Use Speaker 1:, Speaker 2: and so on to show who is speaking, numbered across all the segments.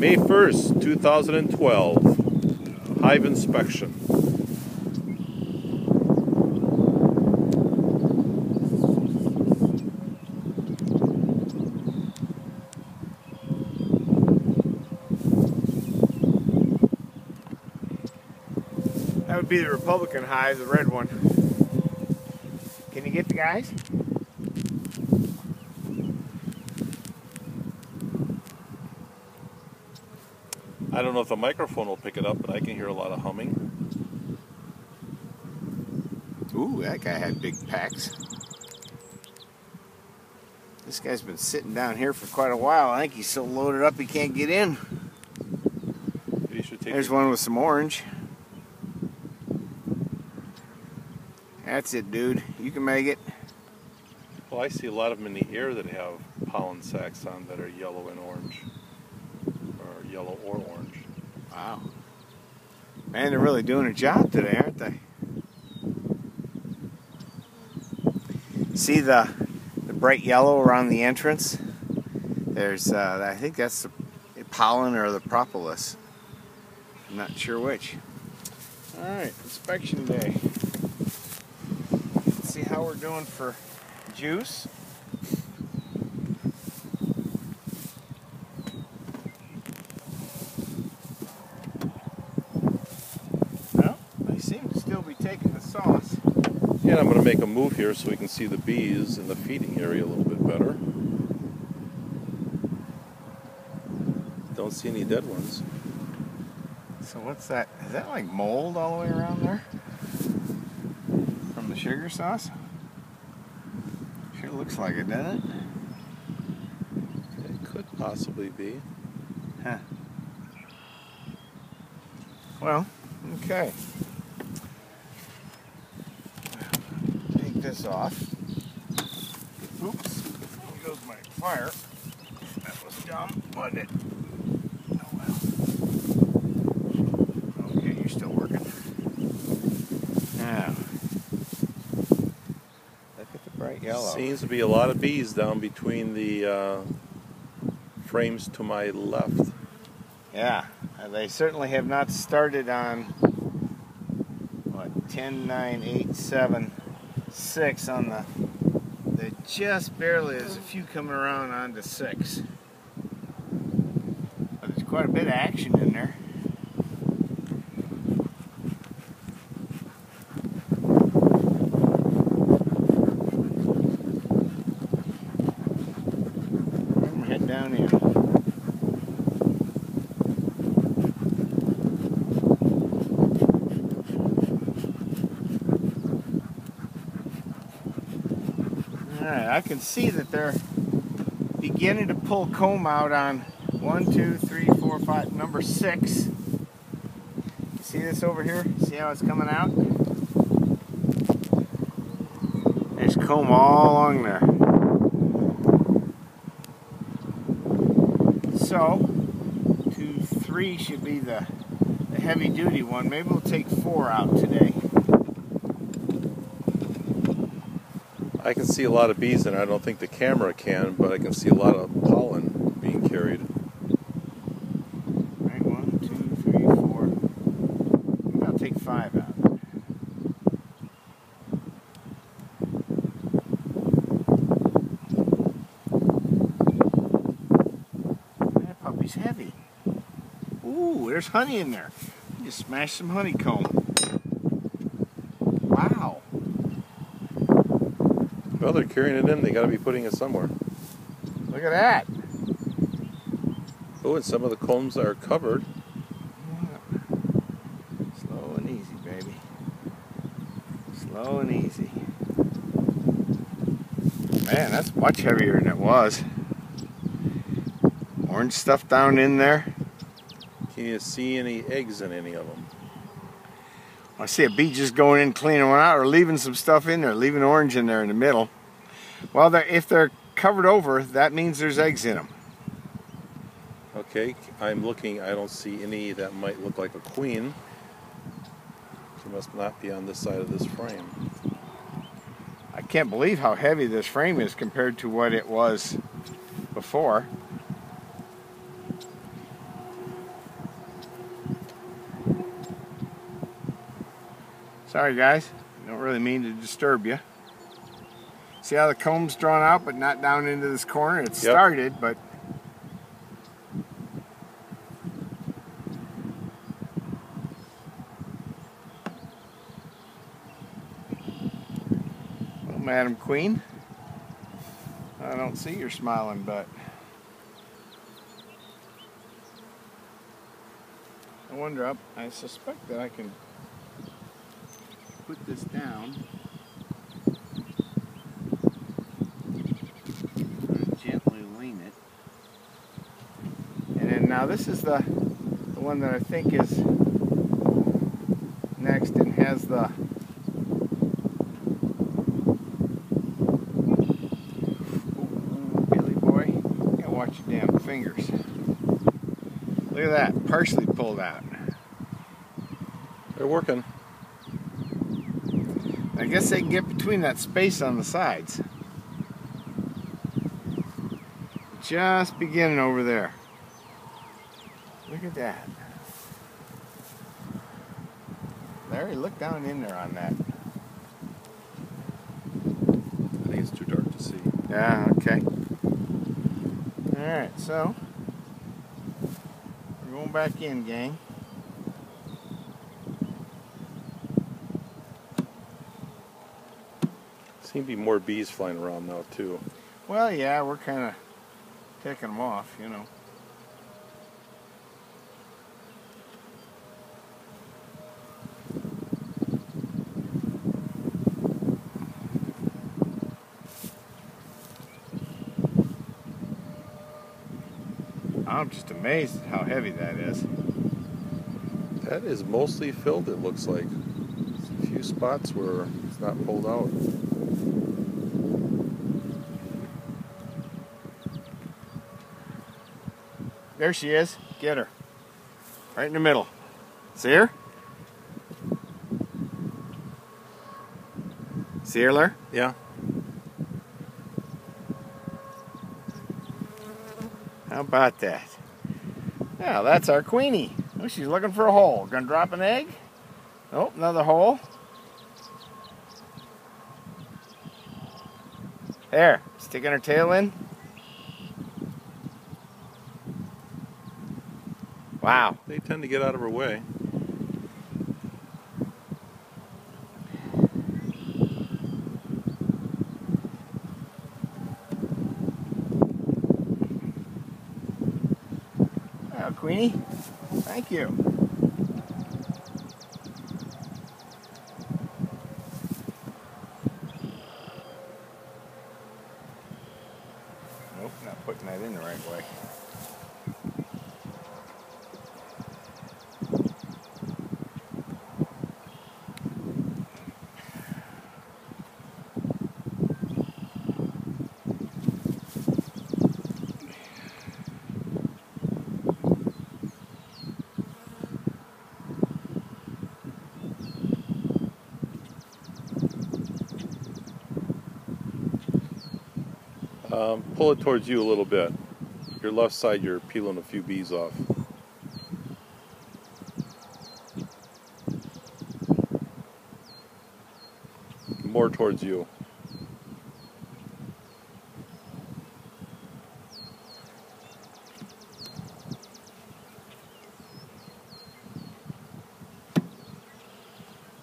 Speaker 1: May 1st, 2012. Hive inspection.
Speaker 2: That would be the Republican hive, the red one. Can you get the guys?
Speaker 1: I don't know if the microphone will pick it up, but I can hear a lot of humming.
Speaker 2: Ooh, that guy had big packs. This guy's been sitting down here for quite a while. I think he's so loaded up he can't get in.
Speaker 1: Maybe you should take
Speaker 2: There's one with some orange. That's it, dude. You can make it.
Speaker 1: Well, I see a lot of them in the air that have pollen sacs on that are yellow and orange. Yellow or orange.
Speaker 2: Wow. Man, they're really doing a job today, aren't they? See the the bright yellow around the entrance? There's, uh, I think that's the pollen or the propolis. I'm not sure which. All right, inspection day. Let's see how we're doing for juice. No, they seem to still be taking the sauce.
Speaker 1: Yeah, I'm going to make a move here so we can see the bees in the feeding area a little bit better. Don't see any dead ones.
Speaker 2: So what's that? Is that like mold all the way around there? From the sugar sauce? Sure looks like it, doesn't it?
Speaker 1: It could possibly be. Huh.
Speaker 2: Well, okay. Take this off. Oops. There goes my fire. That was dumb, wasn't it? Oh well. Okay, you're still working. Now. Look at the bright yellow.
Speaker 1: Seems to be a lot of bees down between the uh, frames to my left.
Speaker 2: Yeah, uh, they certainly have not started on what 10, 9, 8, 7, 6 on the. They just barely. There's a few coming around onto six, but there's quite a bit of action in there. Head down in. Alright, I can see that they're beginning to pull comb out on one, two, three, four, five, number six. You see this over here? See how it's coming out? There's comb all along there. So, two, three should be the, the heavy duty one. Maybe we'll take four out today.
Speaker 1: I can see a lot of bees in. I don't think the camera can, but I can see a lot of pollen being carried.
Speaker 2: One, two, three, four. I'll take five out. That puppy's heavy. Ooh, there's honey in there. You smashed some honeycomb. Wow.
Speaker 1: Well, they're carrying it in. They got to be putting it somewhere.
Speaker 2: Look at that.
Speaker 1: Oh, and some of the combs are covered.
Speaker 2: Slow and easy, baby. Slow and easy. Man, that's much heavier than it was. Orange stuff down in there.
Speaker 1: Can you see any eggs in any of them?
Speaker 2: I see a bee just going in cleaning one out or leaving some stuff in there, leaving orange in there in the middle. Well, they're, if they're covered over, that means there's eggs in them.
Speaker 1: Okay, I'm looking. I don't see any that might look like a queen. She must not be on this side of this frame.
Speaker 2: I can't believe how heavy this frame is compared to what it was before. Sorry guys, don't really mean to disturb you. See how the comb's drawn out but not down into this corner? It
Speaker 1: Yep.
Speaker 2: started, but Well, Madam Queen, I don't see your smiling butt. I wonder up. I suspect that I can put this down. and Gently lean it. And then now this is the the one that I think is next and has the Billy boy, watch your damn fingers. Look at that, partially pulled out.
Speaker 1: They're working.
Speaker 2: I guess they can get between that space on the sides. Just beginning over there. Look at that. Larry, look down in there on that.
Speaker 1: I think it's too dark to see.
Speaker 2: Yeah, okay. Alright, so we're going back in, gang.
Speaker 1: Seem to be more bees flying around now too.
Speaker 2: Well, yeah, we're kind of taking them off, you know. I'm just amazed at how heavy that is.
Speaker 1: That is mostly filled. It looks like. There's a few spots where it's not pulled out.
Speaker 2: There she is. Get her. Right in the middle. See her? See her, Lair?
Speaker 1: Yeah.
Speaker 2: How about that? Yeah, that's our queenie. Oh, she's looking for a hole. Gonna drop an egg? Oh, another hole. There, sticking her tail in. Wow.
Speaker 1: They tend to get out of her way.
Speaker 2: Queenie. Thank you.
Speaker 1: Um, pull it towards you a little bit. Your left side, you're peeling a few bees off. More towards you.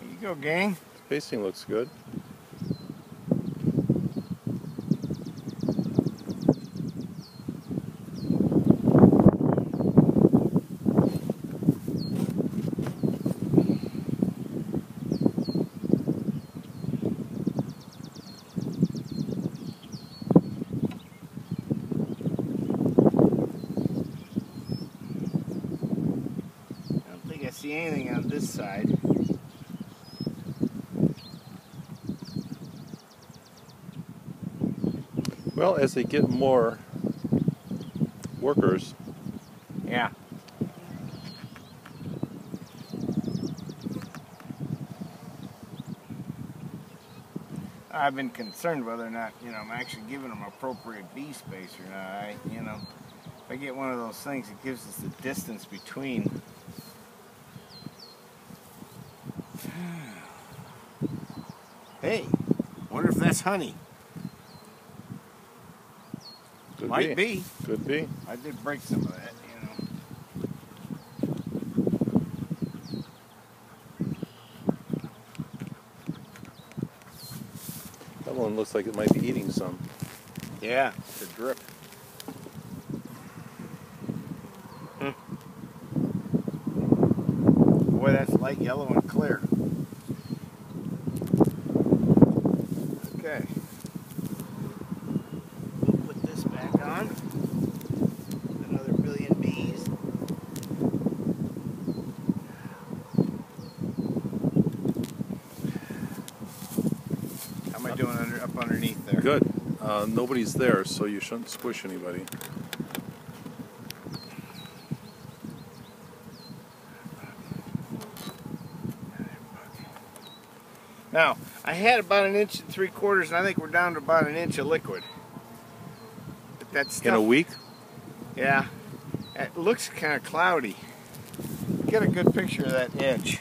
Speaker 2: There you go, gang.
Speaker 1: Spacing looks good.
Speaker 2: I don't think I see anything on this side.
Speaker 1: Well, as they get more workers,
Speaker 2: Yeah. I've been concerned whether or not, you know, I'm actually giving them appropriate bee space or not. I, you know, if I get one of those things, it gives us the distance between. That's honey.
Speaker 1: Could
Speaker 2: Might
Speaker 1: be.
Speaker 2: be.
Speaker 1: Could be.
Speaker 2: I did break some of that, you know.
Speaker 1: That one looks like it might be eating some.
Speaker 2: Yeah, it's a drip. Hmm. Boy, that's light yellow and clear. Okay. We'll put this back on. Another billion bees. How am I doing under up underneath there?
Speaker 1: Good. Uh, nobody's there, so you shouldn't squish anybody.
Speaker 2: Now, I had about an inch and three quarters, and I think we're down to about an inch of liquid. But that's
Speaker 1: In a week?
Speaker 2: Yeah, it looks kind of cloudy. Get a good picture of that edge.